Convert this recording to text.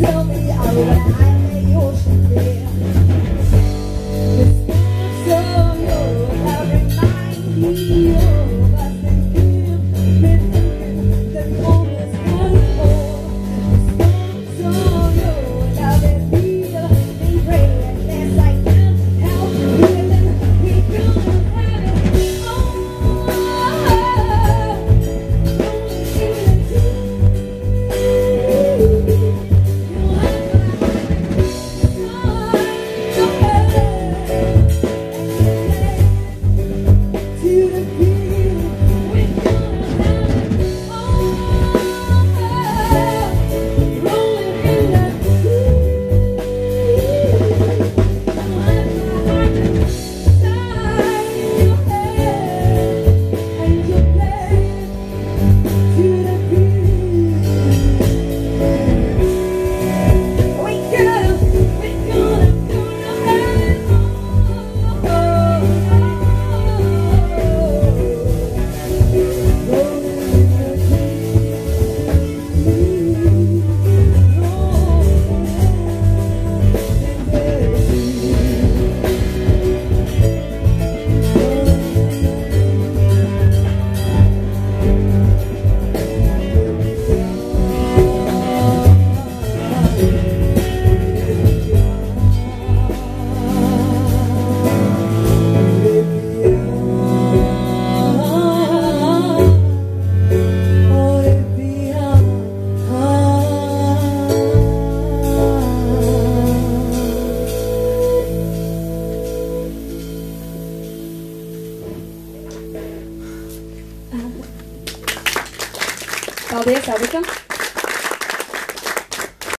Tell me I would 好的，小学生。